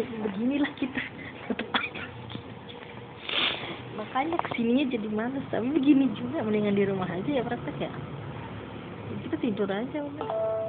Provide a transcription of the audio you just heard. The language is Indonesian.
beginilah kita. Makanya ke sininya jadi males. Tapi begini juga mendingan di rumah aja ya praktek ya. Kita tidur aja udah.